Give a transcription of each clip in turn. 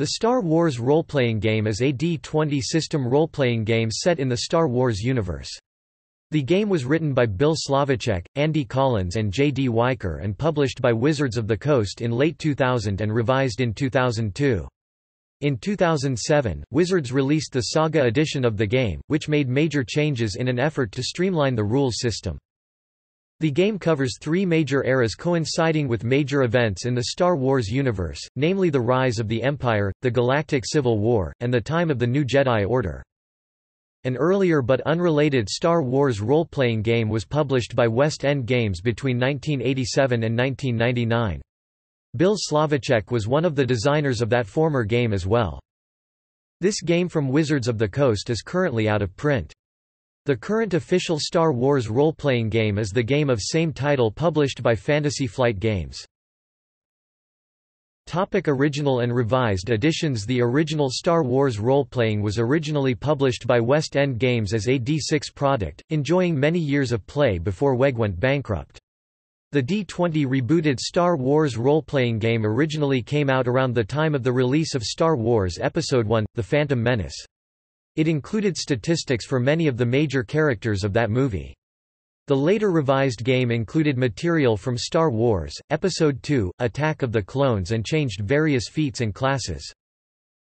The Star Wars role-playing game is a D20 system role-playing game set in the Star Wars universe. The game was written by Bill Slavicsek, Andy Collins and J. D. Wiker and published by Wizards of the Coast in late 2000 and revised in 2002. In 2007, Wizards released the Saga edition of the game, which made major changes in an effort to streamline the rules system. The game covers three major eras coinciding with major events in the Star Wars universe, namely the rise of the Empire, the Galactic Civil War, and the time of the New Jedi Order. An earlier but unrelated Star Wars role-playing game was published by West End Games between 1987 and 1999. Bill Slavicsek was one of the designers of that former game as well. This game from Wizards of the Coast is currently out of print. The current official Star Wars role-playing game is the game of same title published by Fantasy Flight Games. Topic original and revised editions The original Star Wars role-playing was originally published by West End Games as a D6 product, enjoying many years of play before WEG went bankrupt. The D20 rebooted Star Wars role-playing game originally came out around the time of the release of Star Wars Episode I, The Phantom Menace. It included statistics for many of the major characters of that movie. The later revised game included material from Star Wars, Episode II, Attack of the Clones and changed various feats and classes.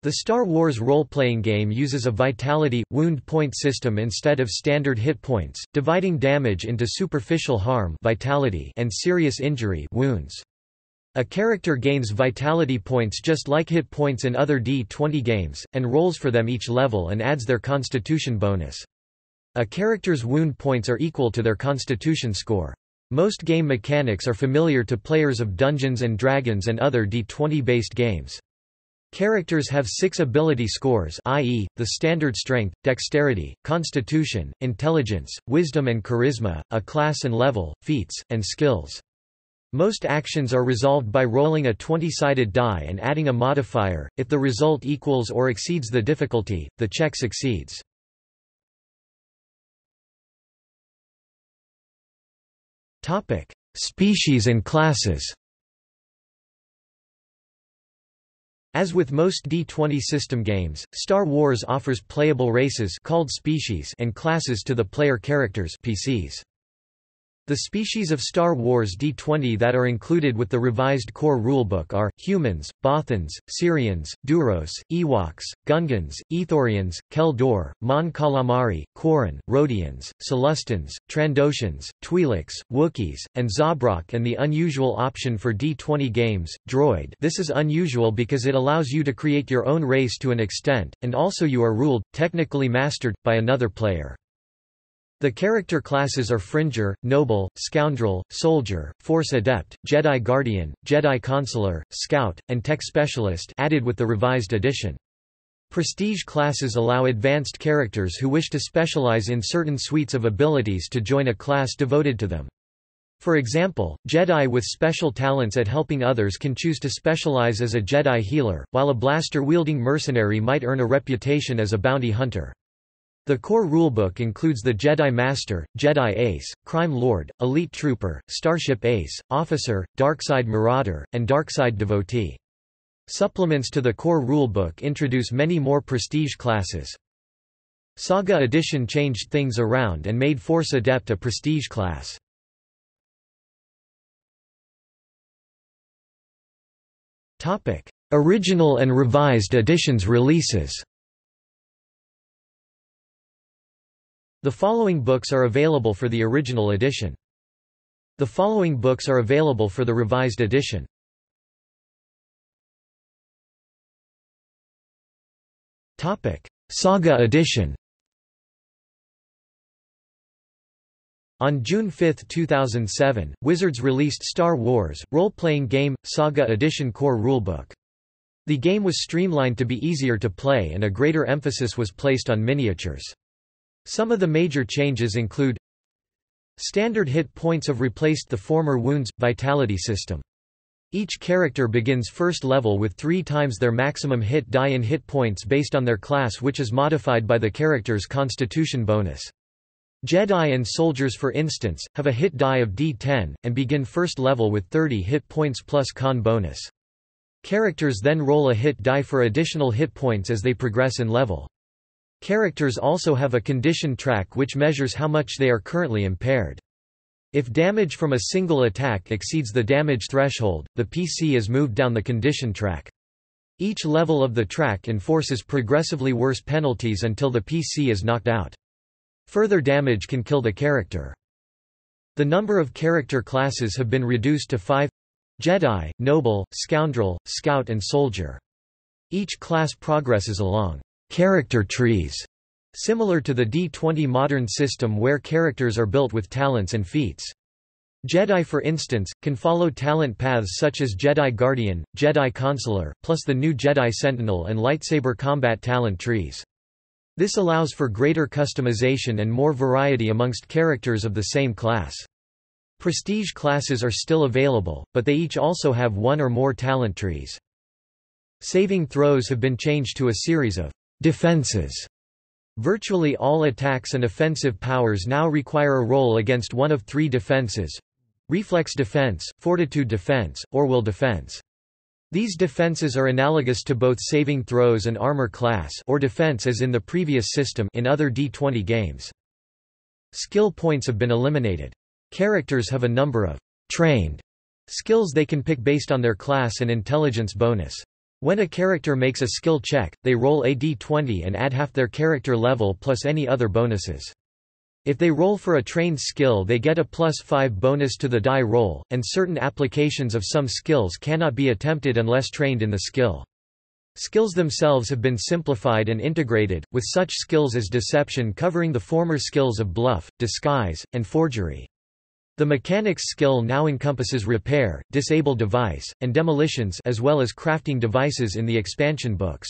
The Star Wars role-playing game uses a vitality, wound point system instead of standard hit points, dividing damage into superficial harm vitality and serious injury wounds. A character gains vitality points just like hit points in other D20 games, and rolls for them each level and adds their constitution bonus. A character's wound points are equal to their constitution score. Most game mechanics are familiar to players of Dungeons & Dragons and other D20-based games. Characters have six ability scores i.e., the standard strength, dexterity, constitution, intelligence, wisdom and charisma, a class and level, feats, and skills. Most actions are resolved by rolling a 20-sided die and adding a modifier. If the result equals or exceeds the difficulty, the check succeeds. Topic: Species and classes. As with most D20 system games, Star Wars offers playable races called species and classes to the player characters PCs. The species of Star Wars D20 that are included with the revised core rulebook are, humans, Bothans, Cereans, Duros, Ewoks, Gungans, Ithorians, Kel Dor, Mon Calamari, Quarren, Rodians, Sullustans, Trandoshans, Twi'leks, Wookiees, and Zabrak and the unusual option for D20 games, Droid this is unusual because it allows you to create your own race to an extent, and also you are ruled, technically mastered, by another player. The character classes are Fringer, Noble, Scoundrel, Soldier, Force Adept, Jedi Guardian, Jedi Consular, Scout, and Tech Specialist added with the revised edition. Prestige classes allow advanced characters who wish to specialize in certain suites of abilities to join a class devoted to them. For example, Jedi with special talents at helping others can choose to specialize as a Jedi healer, while a blaster-wielding mercenary might earn a reputation as a bounty hunter. The core rulebook includes the Jedi Master, Jedi Ace, Crime Lord, Elite Trooper, Starship Ace, Officer, Darkside Marauder, and Darkside Devotee. Supplements to the core rulebook introduce many more prestige classes. Saga Edition changed things around and made Force Adept a prestige class. Original and revised editions releases The following books are available for the original edition. The following books are available for the revised edition. Topic: Saga edition. On June 5, 2007, Wizards released Star Wars role-playing game Saga Edition Core Rulebook. The game was streamlined to be easier to play and a greater emphasis was placed on miniatures. Some of the major changes include Standard hit points have replaced the former Wounds – Vitality system. Each character begins first level with three times their maximum hit die in hit points based on their class which is modified by the character's constitution bonus. Jedi and soldiers for instance, have a hit die of d10, and begin first level with 30 hit points plus con bonus. Characters then roll a hit die for additional hit points as they progress in level. Characters also have a condition track which measures how much they are currently impaired. If damage from a single attack exceeds the damage threshold, the PC is moved down the condition track. Each level of the track enforces progressively worse penalties until the PC is knocked out. Further damage can kill the character. The number of character classes have been reduced to five Jedi, Noble, Scoundrel, Scout and Soldier. Each class progresses along character trees, similar to the D20 modern system where characters are built with talents and feats. Jedi for instance, can follow talent paths such as Jedi Guardian, Jedi Consular, plus the new Jedi Sentinel and lightsaber combat talent trees. This allows for greater customization and more variety amongst characters of the same class. Prestige classes are still available, but they each also have one or more talent trees. Saving throws have been changed to a series of defenses. Virtually all attacks and offensive powers now require a roll against one of three defenses reflex defense, fortitude defense, or will defense. These defenses are analogous to both saving throws and armor class or defense as in the previous system in other D20 games. Skill points have been eliminated. Characters have a number of trained skills they can pick based on their class and intelligence bonus. When a character makes a skill check, they roll a d20 and add half their character level plus any other bonuses. If they roll for a trained skill they get a plus 5 bonus to the die roll, and certain applications of some skills cannot be attempted unless trained in the skill. Skills themselves have been simplified and integrated, with such skills as deception covering the former skills of bluff, disguise, and forgery. The mechanics skill now encompasses repair, disable device, and demolitions as well as crafting devices in the expansion books.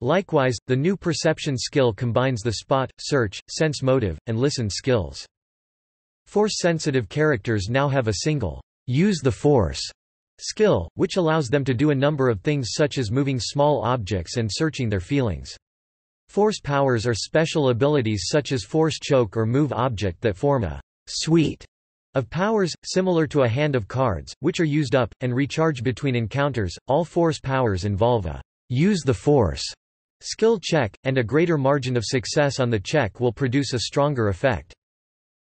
Likewise, the new perception skill combines the spot, search, sense motive, and listen skills. Force-sensitive characters now have a single, use the force skill, which allows them to do a number of things such as moving small objects and searching their feelings. Force powers are special abilities such as force choke or move object that form a suite of powers, similar to a hand of cards, which are used up, and recharge between encounters. All force powers involve a use the force Skill check, and a greater margin of success on the check will produce a stronger effect.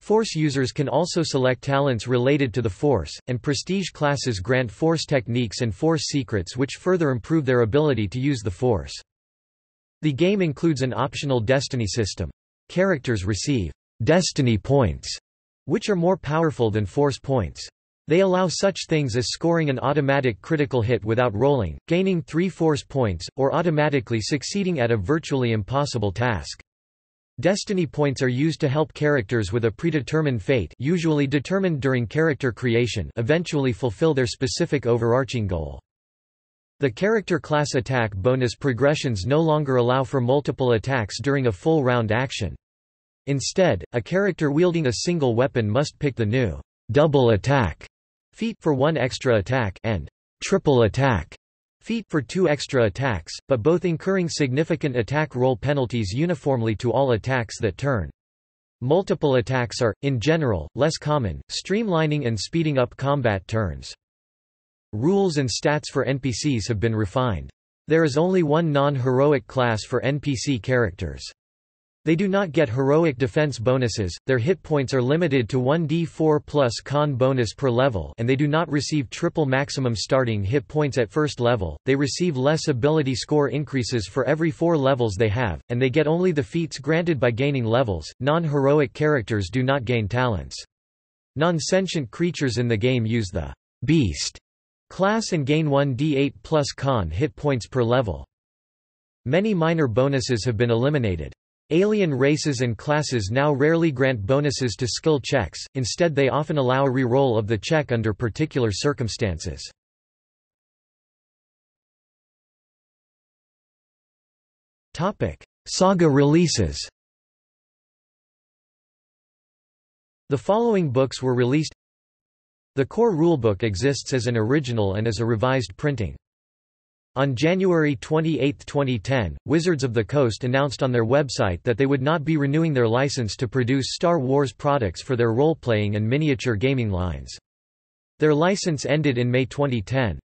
Force users can also select talents related to the Force, and prestige classes grant Force techniques and Force secrets which further improve their ability to use the Force. The game includes an optional destiny system. Characters receive destiny points, which are more powerful than Force points. They allow such things as scoring an automatic critical hit without rolling, gaining three force points, or automatically succeeding at a virtually impossible task. Destiny points are used to help characters with a predetermined fate usually determined during character creation eventually fulfill their specific overarching goal. The character class attack bonus progressions no longer allow for multiple attacks during a full round action. Instead, a character wielding a single weapon must pick the new double attack feat for one extra attack and triple attack feat for two extra attacks, but both incurring significant attack roll penalties uniformly to all attacks that turn. Multiple attacks are, in general, less common, streamlining and speeding up combat turns. Rules and stats for NPCs have been refined. There is only one non-heroic class for NPC characters. They do not get heroic defense bonuses, their hit points are limited to 1d4 plus con bonus per level and they do not receive triple maximum starting hit points at first level, they receive less ability score increases for every four levels they have, and they get only the feats granted by gaining levels. Non-heroic characters do not gain talents. Non-sentient creatures in the game use the beast class and gain 1d8 plus con hit points per level. Many minor bonuses have been eliminated. Alien races and classes now rarely grant bonuses to skill checks, instead they often allow a reroll of the check under particular circumstances. Saga releases The following books were released The core rulebook exists as an original and as a revised printing. On January 28, 2010, Wizards of the Coast announced on their website that they would not be renewing their license to produce Star Wars products for their role-playing and miniature gaming lines. Their license ended in May 2010.